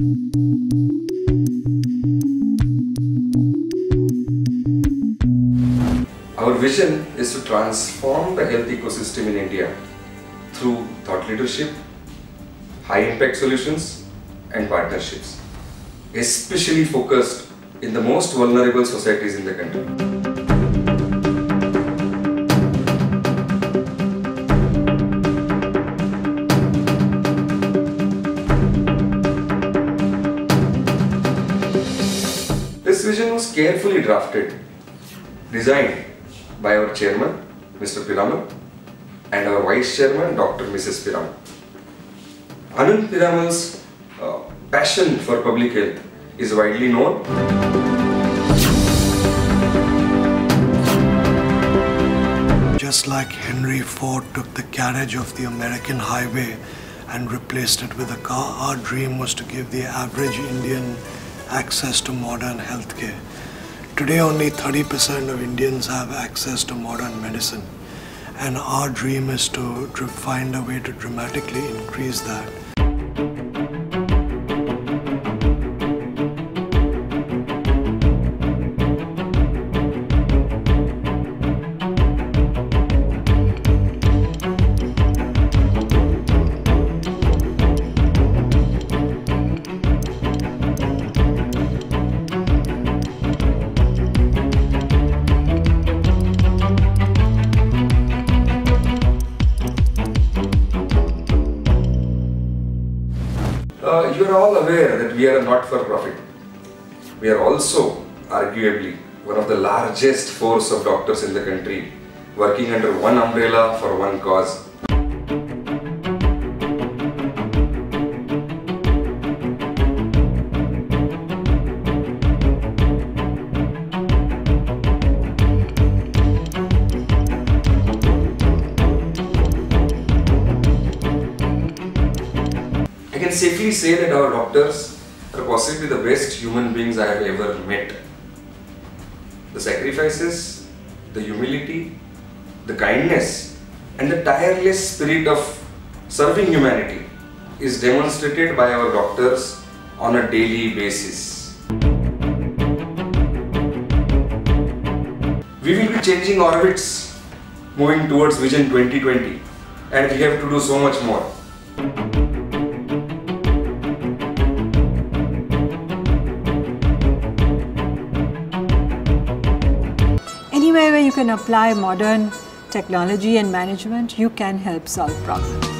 Our vision is to transform the health ecosystem in India through thought leadership, high impact solutions, and partnerships, especially focused in the most vulnerable societies in the country. This vision was carefully drafted, designed by our chairman, Mr. Piramal, and our vice chairman, Dr. Mrs. Piramal. Anand Piramal's uh, passion for public health is widely known. Just like Henry Ford took the carriage of the American highway and replaced it with a car, our dream was to give the average Indian access to modern healthcare. Today, only 30% of Indians have access to modern medicine, and our dream is to, find a way to dramatically increase that. Uh, you are all aware that we are a not for profit. We are also, arguably, one of the largest force of doctors in the country working under one umbrella for one cause. Can safely say that our doctors are possibly the best human beings I have ever met. The sacrifices, the humility, the kindness, and the tireless spirit of serving humanity is demonstrated by our doctors on a daily basis. We will be changing orbits, moving towards Vision 2020, and we have to do so much more. You can apply modern technology and management, you can help solve problems.